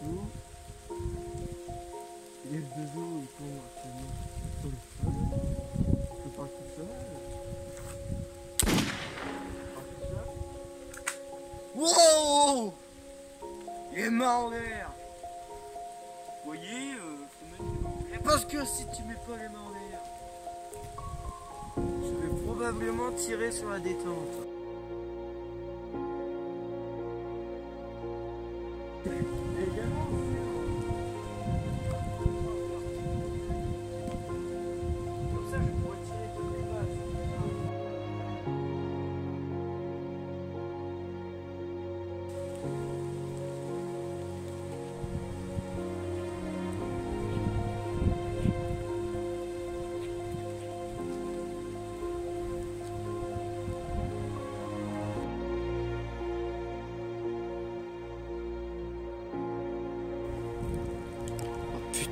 il y a deux ans, ils sont actuellement sur le sol. Je parle tout seul. Wow Il est mort en l'air Vous voyez, euh, faut mettre les. Parce que si tu mets pas les mains en l'air, je vais probablement tirer sur la détente.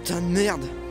Putain de merde